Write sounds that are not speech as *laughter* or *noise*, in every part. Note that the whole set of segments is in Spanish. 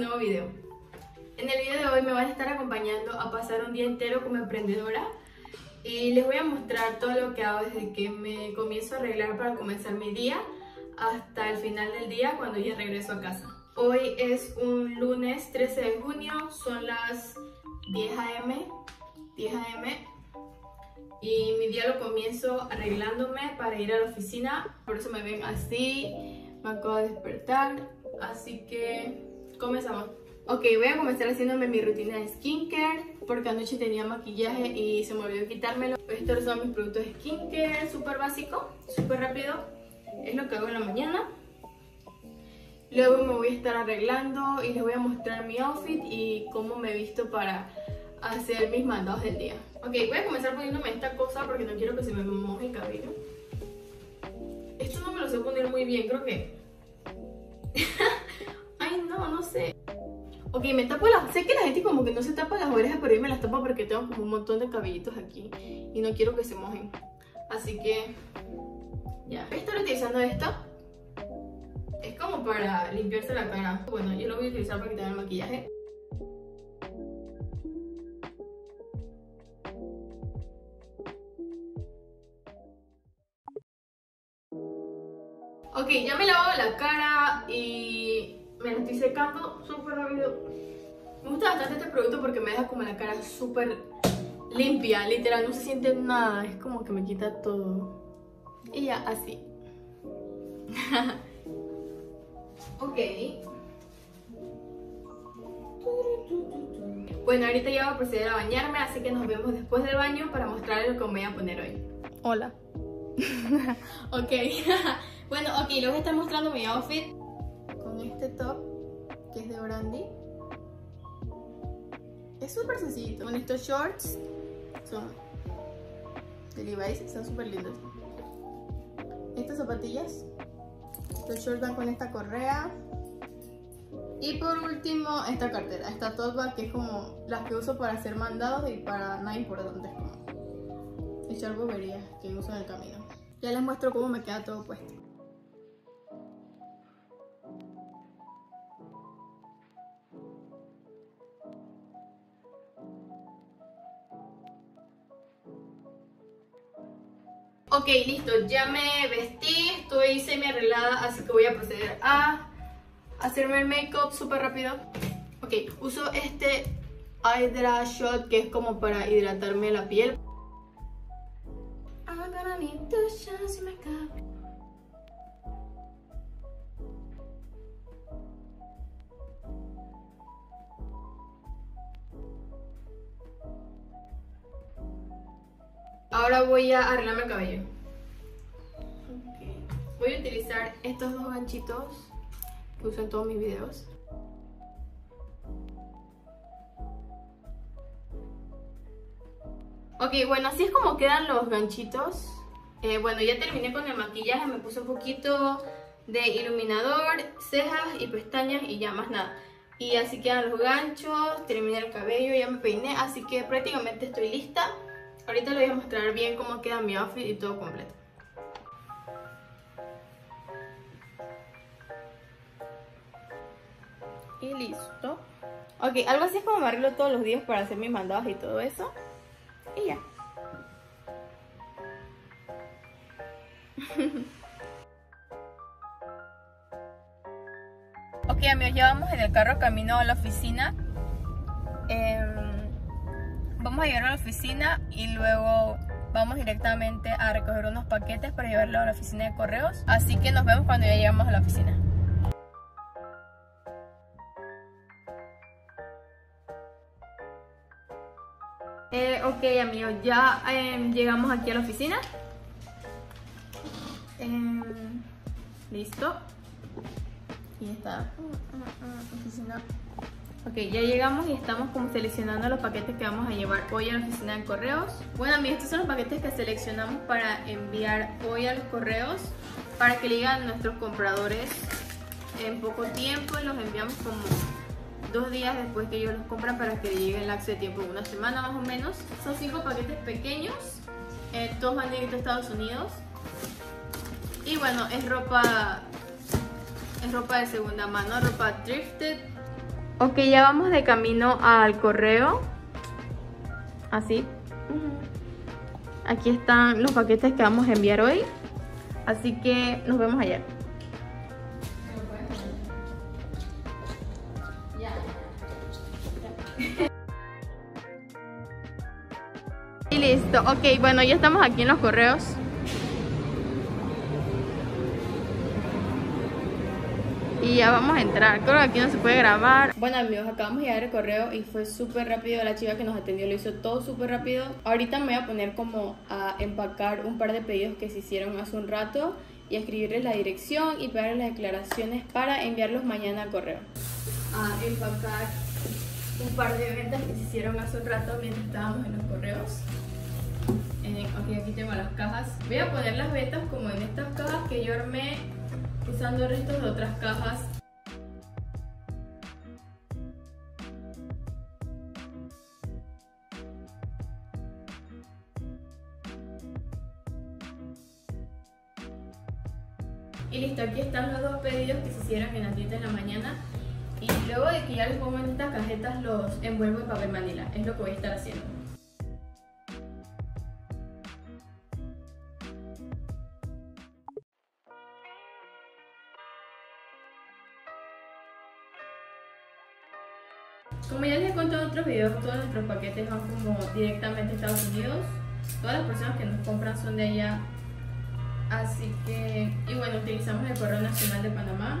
nuevo video. En el video de hoy me van a estar acompañando a pasar un día entero como emprendedora y les voy a mostrar todo lo que hago desde que me comienzo a arreglar para comenzar mi día hasta el final del día cuando ya regreso a casa. Hoy es un lunes 13 de junio, son las 10 am, 10 am y mi día lo comienzo arreglándome para ir a la oficina, por eso me ven así, me acabo de despertar, así que comenzamos. Ok, voy a comenzar haciéndome mi rutina de skincare porque anoche tenía maquillaje y se me olvidó quitármelo. Estos son mis productos de skincare, súper básico, súper rápido. Es lo que hago en la mañana. Luego me voy a estar arreglando y les voy a mostrar mi outfit y cómo me he visto para hacer mis mandados del día. Ok, voy a comenzar poniéndome esta cosa porque no quiero que se me moje el cabello. Esto no me lo sé poner muy bien, creo que... Ok, me tapo las... Sé que la gente como que no se tapa las orejas, pero yo me las tapo porque tengo como un montón de cabellitos aquí. Y no quiero que se mojen. Así que... Ya. Voy a estar utilizando esto. Es como para limpiarse la cara. Bueno, yo lo voy a utilizar para quitar el maquillaje. Ok, ya me lavo la cara y me la estoy secando súper rápido. Me gusta bastante este producto porque me deja como la cara súper limpia, literal, no se siente nada, es como que me quita todo. Y ya, así. *laughs* ok. Bueno, ahorita ya voy a proceder a bañarme, así que nos vemos después del baño para mostrarles lo que me voy a poner hoy. Hola. *laughs* ok. *laughs* bueno, ok, les voy a estar mostrando mi outfit con este top que es de Brandy. Es súper sencillito. Con estos shorts son de Levi's, son súper lindos. Estas zapatillas. Los shorts van con esta correa. Y por último, esta cartera, esta tote bag que es como las que uso para hacer mandados y para nada importante, como echar boberías que uso en el camino. Ya les muestro cómo me queda todo puesto. Ok, listo, ya me vestí, estoy semi arreglada, así que voy a proceder a hacerme el make-up súper rápido. Ok, uso este Hydra Shot que es como para hidratarme la piel. Ahora voy a arreglarme el cabello. Voy a utilizar estos dos ganchitos que uso en todos mis videos. Ok, bueno, así es como quedan los ganchitos. Eh, bueno, ya terminé con el maquillaje, me puse un poquito de iluminador, cejas y pestañas y ya más nada. Y así quedan los ganchos, terminé el cabello, ya me peiné, así que prácticamente estoy lista. Ahorita les voy a mostrar bien cómo queda mi outfit y todo completo. Y listo. Ok, algo así es como me arreglo todos los días para hacer mis mandados y todo eso. Y ya. *laughs* ok amigos, ya vamos en el carro camino a la oficina. Em, vamos a llegar a la oficina y luego vamos directamente a recoger unos paquetes para llevarlo a la oficina de correos. Así que nos vemos cuando ya llegamos a la oficina. Eh, ok amigos, ya em, llegamos aquí a la oficina. Em, listo. Y está oficina. Ok, ya llegamos y estamos como seleccionando los paquetes que vamos a llevar hoy a la oficina de correos. Bueno amigos, estos son los paquetes que seleccionamos para enviar hoy a los correos para que le nuestros compradores en poco tiempo. Los enviamos como dos días después que ellos los compran para que llegue el lapso de tiempo, una semana más o menos. Son cinco paquetes pequeños, eh, todos van directo a Estados Unidos. Y bueno, es ropa, es ropa de segunda mano, ropa thrifted. Ok, ya vamos de camino al correo. Así. Aquí están los paquetes que vamos a enviar hoy. Así que nos vemos allá. Y listo. Ok, bueno, ya estamos aquí en los correos. Y ya vamos a entrar. Creo que aquí no se puede grabar. Bueno amigos, acabamos de llegar al correo y fue súper rápido. La chica que nos atendió lo hizo todo súper rápido. Ahorita me voy a poner como a empacar un par de pedidos que se hicieron hace un rato y a escribirles la dirección y pegarles las declaraciones para enviarlos mañana al correo. A empacar un par de ventas que se hicieron hace un rato mientras estábamos en los correos. Eh, ok, aquí tengo las cajas. Voy a poner las ventas como en estas cajas que yo armé usando restos de otras cajas. Y listo, aquí están los dos pedidos que se hicieron en la tienda en la mañana. Y luego de que ya les pongo en estas cajetas, los envuelvo en papel manila. Es lo que voy a estar haciendo. Como ya les he contado en otros videos, todos nuestros paquetes van como directamente a Estados Unidos. Todas las personas que nos compran son de allá. Así que, y bueno, utilizamos el Correo Nacional de Panamá,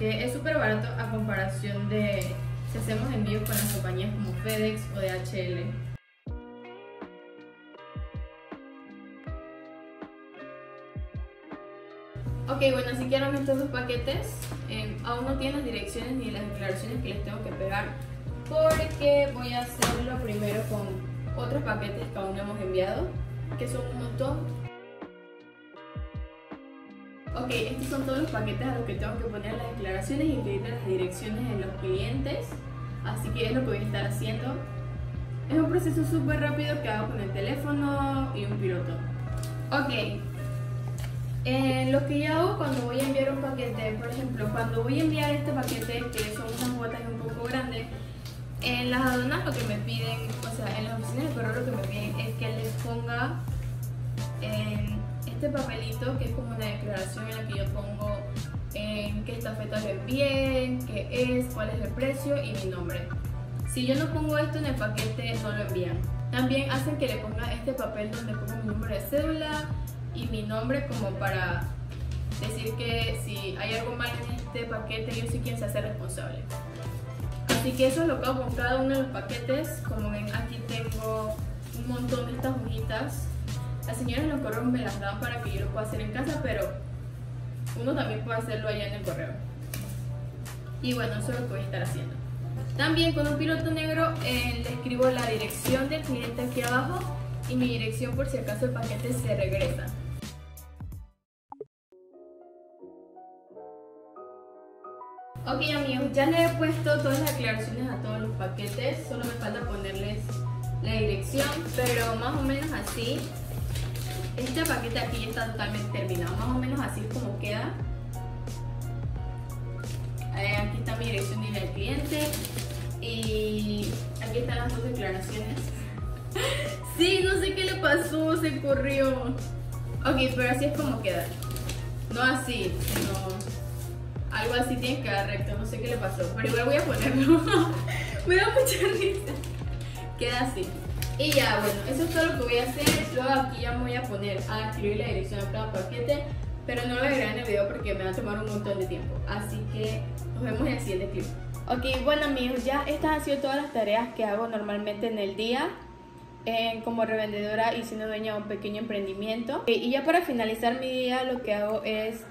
que es súper barato a comparación de si hacemos envíos con las compañías como FedEx o DHL. Ok, bueno, así que ahora estos dos paquetes. Eh, aún no tienen las direcciones ni las declaraciones que les tengo que pegar porque voy a hacerlo primero con otros paquetes que aún no hemos enviado, que son un montón. Ok, estos son todos los paquetes a los que tengo que poner las declaraciones y escribir las direcciones de los clientes, así que es lo que voy a estar haciendo. Es un proceso súper rápido que hago con el teléfono y un piloto. Ok, eh, lo que yo hago cuando voy a enviar un paquete, por ejemplo, cuando voy a enviar este paquete, que son unas botas un poco grandes, en las aduanas lo que me piden, o sea, en las oficinas de correo lo que me piden es que les ponga en este papelito que es como una declaración en la que yo pongo en qué estafeta le envié, qué es, cuál es el precio y mi nombre. Si yo no pongo esto en el paquete, no lo envían. También hacen que le ponga este papel donde pongo mi número de cédula y mi nombre como para decir que si hay algo mal en este paquete, yo soy quien se hace responsable. Así que eso es lo que hago con cada uno de los paquetes. Como ven, aquí tengo un montón de estas hojitas. Las señoras en los correos me las dan para que yo lo pueda hacer en casa, pero uno también puede hacerlo allá en el correo. Y bueno, eso es lo que voy a estar haciendo. También con un piloto negro eh, le escribo la dirección del cliente aquí abajo y mi dirección por si acaso el paquete se regresa. Ok amigos, ya le he puesto todas las aclaraciones a todos los paquetes, solo me falta ponerles la dirección, pero más o menos así. Este paquete aquí está totalmente terminado, más o menos así es como queda. Eh, aquí está mi dirección la del cliente y aquí están las dos declaraciones. *laughs* sí, no sé qué le pasó, se corrió. Ok, pero así es como queda. No así, sino algo así tiene que quedar recto, no sé qué le pasó, pero igual voy a ponerlo. *laughs* Me da mucha risa. Queda así. Y ya, bueno, eso es todo lo que voy a hacer. Luego aquí ya me voy a poner a escribir la dirección a cada paquete, pero no lo voy en el video porque me va a tomar un montón de tiempo. Así que nos vemos en el siguiente clip. Ok, bueno amigos, ya estas han sido todas las tareas que hago normalmente en el día. Eh, como revendedora y siendo dueña de un pequeño emprendimiento. y ya para finalizar mi día lo que hago es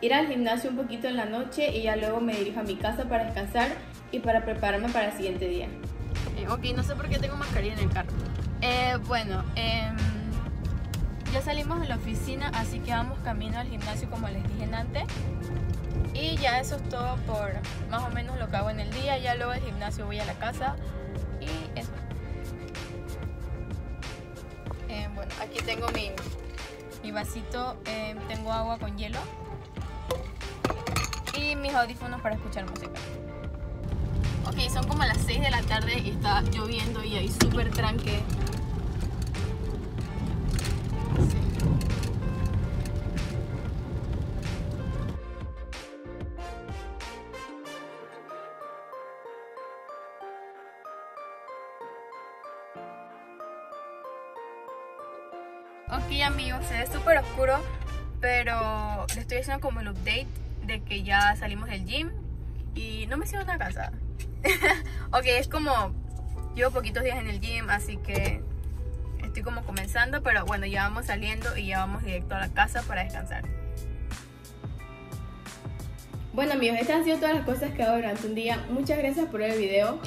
ir al gimnasio un poquito en la noche y ya luego me dirijo a mi casa para descansar y para prepararme para el siguiente día. Eh, ok, no sé por qué tengo mascarilla en el carro. Eh, bueno, em, ya salimos de la oficina, así que vamos camino al gimnasio como les dije antes. Y ya eso es todo por más o menos lo que hago en el día. Ya luego del gimnasio voy a la casa y eso. Eh, bueno, aquí tengo mi, mi vasito, em, tengo agua con hielo y mis audífonos para escuchar música. Ok, son como las 6 de la tarde y está lloviendo y hay súper tranque. Ok amigos, se ve súper oscuro, pero le estoy haciendo como el update que ya salimos del gym y no me siento una casa. *laughs* ok, es como, llevo poquitos días en el gym, así que estoy como comenzando, pero bueno, ya vamos saliendo y ya vamos directo a la casa para descansar. Bueno amigos, estas han sido todas las cosas que hago durante un día. Muchas gracias por el video.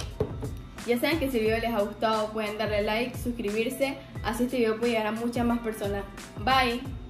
Ya saben que si el video les ha gustado pueden darle like, suscribirse, así este video puede llegar a muchas más personas. Bye.